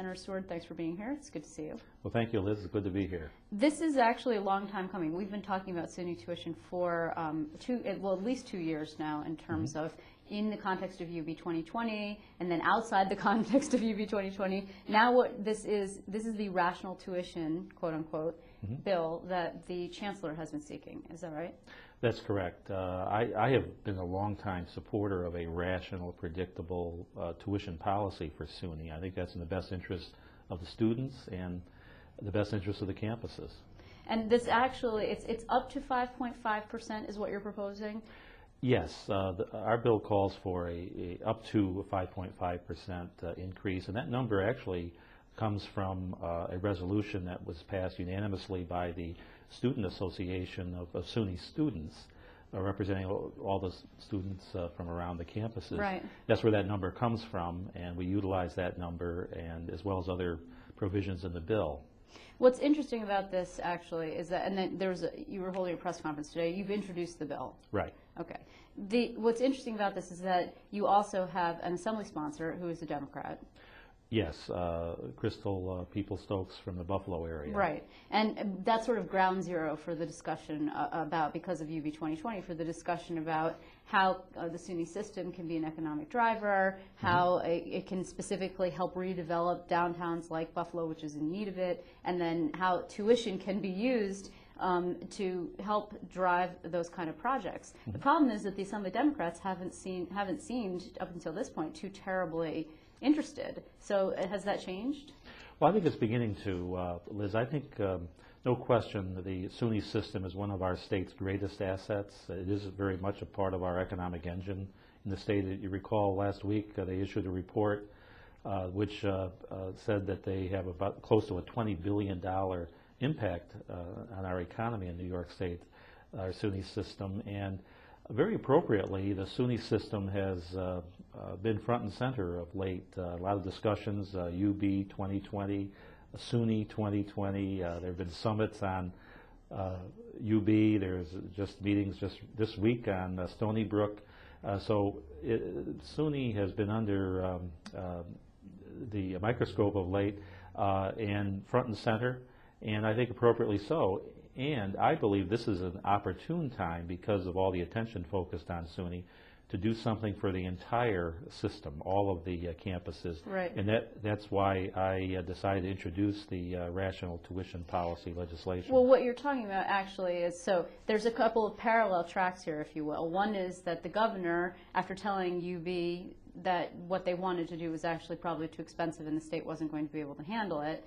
Senator Seward, thanks for being here. It's good to see you. Well, thank you, Liz. It's good to be here. This is actually a long time coming. We've been talking about SUNY tuition for um, two, eh, well, at least two years now in terms of in the context of UB 2020 and then outside the context of UB 2020. Now what this is, this is the rational tuition, quote unquote, bill that the chancellor has been seeking. Is that right? That's correct. Uh, I, I have been a longtime supporter of a rational, predictable uh, tuition policy for SUNY. I think that's in the best interest of the students and the best interest of the campuses. And this actually, it's, it's up to 5.5% is what you're proposing? Yes, uh, the, our bill calls for a, a up to a 5.5 percent uh, increase, and that number actually comes from uh, a resolution that was passed unanimously by the Student Association of, of SUNY students, uh, representing all, all the students uh, from around the campuses. Right. That's where that number comes from, and we utilize that number, and as well as other provisions in the bill. What's interesting about this actually is that, and then there was, a, you were holding a press conference today, you've introduced the bill. Right. Okay. The, what's interesting about this is that you also have an assembly sponsor who is a Democrat. Yes, uh, Crystal uh, Peoples-Stokes from the Buffalo area. Right. And that's sort of ground zero for the discussion uh, about, because of UB 2020, for the discussion about how uh, the SUNY system can be an economic driver, how it, it can specifically help redevelop downtowns like Buffalo, which is in need of it, and then how tuition can be used um, to help drive those kind of projects. The problem is that the Assembly Democrats haven't seen, haven't seemed up until this point too terribly interested. So uh, has that changed? Well, I think it's beginning to, uh, Liz. I think, um, no question, that the SUNY system is one of our state's greatest assets. It is very much a part of our economic engine in the state. You recall last week uh, they issued a report uh, which uh, uh, said that they have about close to a $20 billion impact on our economy in New York State, our SUNY system. And very appropriately, the SUNY system has uh, uh, been front and center of late. Uh, a lot of discussions, uh, UB 2020, uh, SUNY 2020. Uh, there have been summits on uh, UB. There's just meetings just this week on uh, Stony Brook. Uh, so it, SUNY has been under um, uh, the microscope of late uh, and front and center, and I think appropriately so. And I believe this is an opportune time because of all the attention focused on SUNY to do something for the entire system, all of the uh, campuses. Right. And that, that's why I uh, decided to introduce the uh, rational tuition policy legislation. Well, what you're talking about actually is so there's a couple of parallel tracks here, if you will. One is that the governor, after telling UB that what they wanted to do was actually probably too expensive and the state wasn't going to be able to handle it,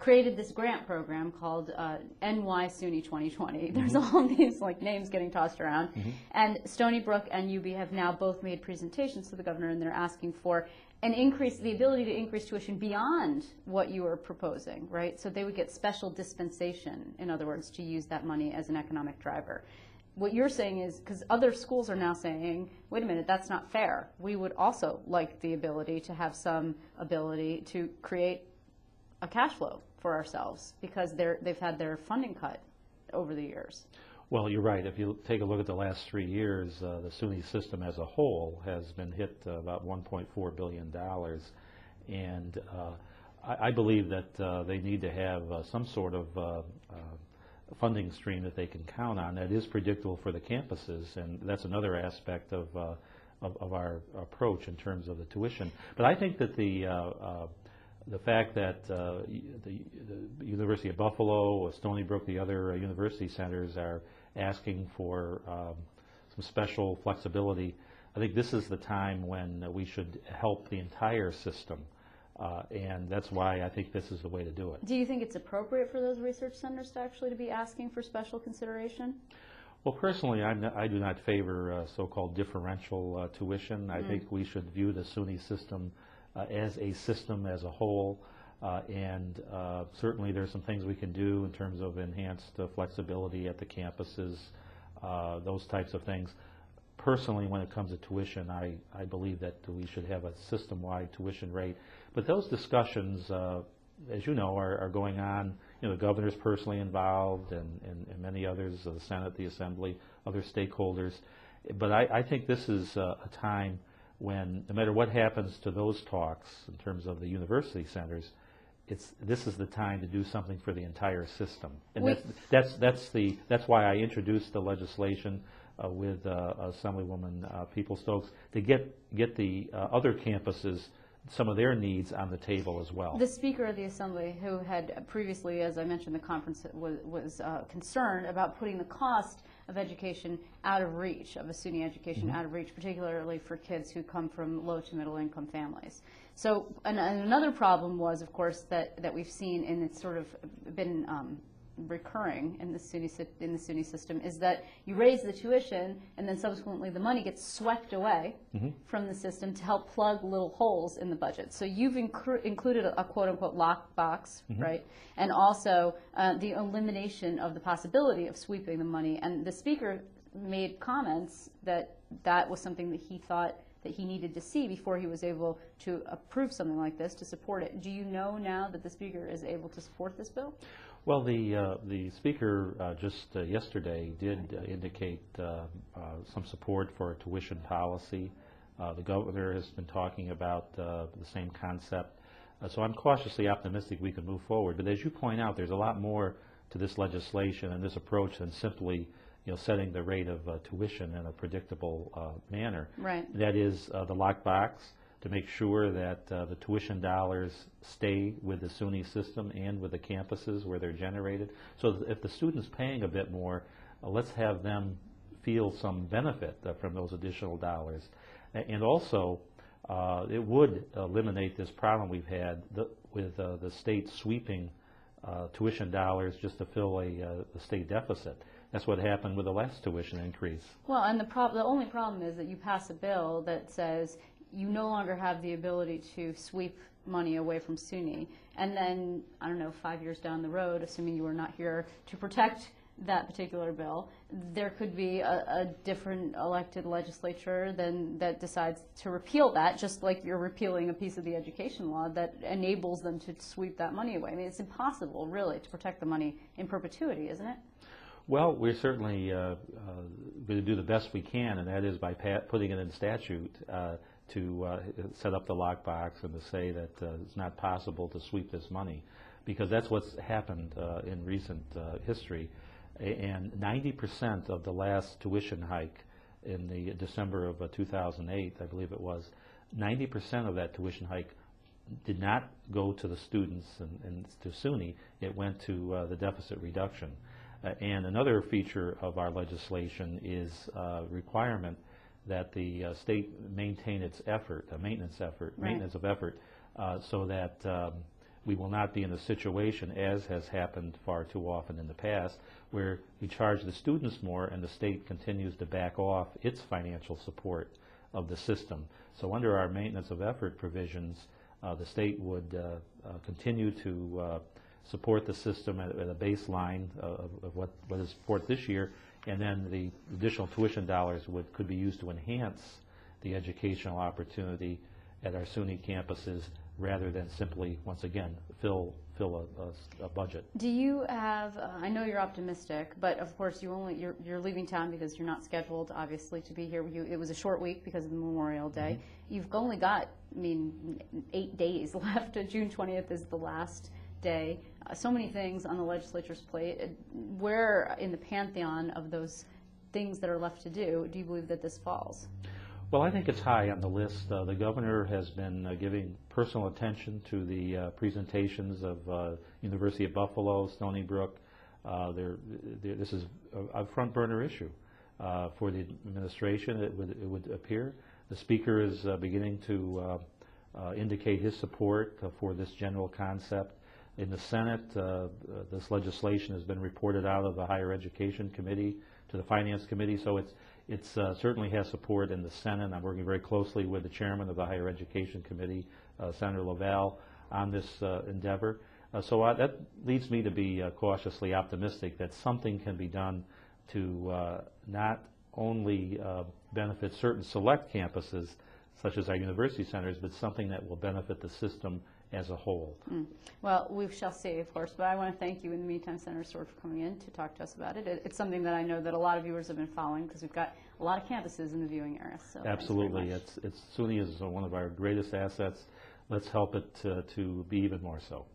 created this grant program called uh, NY SUNY 2020. There's all these like names getting tossed around, and Stony Brook and UB have now both made presentations to the governor, and they're asking for an increase, the ability to increase tuition beyond what you are proposing, right? So they would get special dispensation, in other words, to use that money as an economic driver. What you're saying is, because other schools are now saying, wait a minute, that's not fair. We would also like the ability to have some ability to create a cash flow for ourselves because they're, they've had their funding cut over the years. Well, you're right. If you take a look at the last three years, uh, the SUNY system as a whole has been hit uh, about $1.4 billion. And uh, I, I believe that uh, they need to have uh, some sort of uh, funding stream that they can count on that is predictable for the campuses. And that's another aspect of, of, of our approach in terms of the tuition. But I think that the, the fact that uh, the, the University of Buffalo, Stony Brook, the other uh, university centers are asking for um, some special flexibility, I think this is the time when uh, we should help the entire system. Uh, and that's why I think this is the way to do it. Do you think it's appropriate for those research centers to actually to be asking for special consideration? Well, personally, I'm not, I do not favor uh, so-called differential uh, tuition. I think we should view the SUNY system as a system as a whole, uh, and uh, certainly there's some things we can do in terms of enhanced uh, flexibility at the campuses, uh, those types of things. Personally, when it comes to tuition, I, I believe that we should have a system-wide tuition rate. But those discussions, uh, as you know, are, are going on. You know, the governor's personally involved, and, and, and many others, uh, the Senate, the Assembly, other stakeholders. But I, I think this is uh, a time when, no matter what happens to those talks in terms of the university centers, it's, this is the time to do something for the entire system. And that's, that's, that's the, that's why I introduced the legislation uh, with uh, Assemblywoman uh, Peoples-Stokes, to get, get the uh, other campuses, some of their needs on the table as well. The Speaker of the Assembly, who had previously, as I mentioned, the conference was, was uh, concerned about putting the cost of education out of reach, of a SUNY education out of reach, particularly for kids who come from low to middle income families. So, and, and another problem was, of course, that, that we've seen, and it's sort of been um, recurring in the SUNY, in the SUNY system, is that you raise the tuition, and then subsequently the money gets swept away from the system to help plug little holes in the budget. So you've included a, a quote-unquote lockbox, right? And also uh, the elimination of the possibility of sweeping the money. And the speaker made comments that that was something that he thought that he needed to see before he was able to approve something like this, to support it. Do you know now that the speaker is able to support this bill? Well, the, uh, the speaker uh, just uh, yesterday did uh, indicate uh, uh, some support for a tuition policy. Uh, The governor has been talking about uh, the same concept. Uh, So I'm cautiously optimistic we can move forward. But as you point out, there's a lot more to this legislation and this approach than simply, you know, setting the rate of uh, tuition in a predictable uh, manner. Right. That is uh, the lockbox, to make sure that uh, the tuition dollars stay with the SUNY system and with the campuses where they're generated. So if the student's paying a bit more, uh, let's have them feel some benefit uh, from those additional dollars. A- And also, uh, it would eliminate this problem we've had the- with uh, the state sweeping uh, tuition dollars just to fill a, the state deficit. That's what happened with the last tuition increase. Well, and the the only problem is that you pass a bill that says you no longer have the ability to sweep money away from SUNY. And then, I don't know, five years down the road, assuming you were not here to protect that particular bill, there could be a, a different elected legislature then that decides to repeal that, just like you're repealing a piece of the education law that enables them to sweep that money away. I mean, it's impossible, really, to protect the money in perpetuity, isn't it? Well, we're certainly uh, uh, going to do the best we can, and that is by putting it in statute uh, to uh, set up the lockbox and to say that uh, it's not possible to sweep this money, because that's what's happened uh, in recent uh, history. And 90% of the last tuition hike in the December of uh, 2008, I believe it was, 90% of that tuition hike did not go to the students and, and to SUNY, it went to uh, the deficit reduction. And another feature of our legislation is requirement that the uh, state maintain its effort, a maintenance effort, Right. maintenance of effort, uh, so that um, we will not be in a situation, as has happened far too often in the past, where we charge the students more and the state continues to back off its financial support of the system. So under our maintenance of effort provisions, uh, the state would uh, uh, continue to uh, support the system at at a baseline of of what what is support this year, and then the additional tuition dollars would, could be used to enhance the educational opportunity at our SUNY campuses rather than simply, once again, fill, fill a- a, a budget. Do you have, uh, I know you're optimistic, but of course you only, you're, you're leaving town because you're not scheduled, obviously, to be here. You, it was a short week because of the Memorial Day. You've only got, I mean, eight days left. June 20th is the last day. Uh, so many things on the legislature's plate. Uh, Where in the pantheon of those things that are left to do, do you believe that this falls? Well, I think it's high on the list. Uh, The governor has been uh, giving personal attention to the uh, presentations of uh, University of Buffalo, Stony Brook. Uh, there- there- This is a- a front burner issue for the administration, it would it would appear. The speaker is beginning to indicate his support for this general concept. In the Senate, uh, this legislation has been reported out of the Higher Education Committee to the Finance Committee, so it's, it's uh, certainly has support in the Senate. I'm working very closely with the chairman of the Higher Education Committee, uh, Senator LaValle, on this uh, endeavor. Uh, So uh, that leads me to be cautiously optimistic that something can be done to not only benefit certain select campuses, such as our university centers, but something that will benefit the system as a whole. Well, we shall see, of course, but I want to thank you in the meantime, Senator Seward, for coming in to talk to us about it. It- It's something that I know that a lot of viewers have been following because we've got a lot of campuses in the viewing area, so. Absolutely. It's, it's, SUNY is one of our greatest assets. Let's help it uh, to be even more so.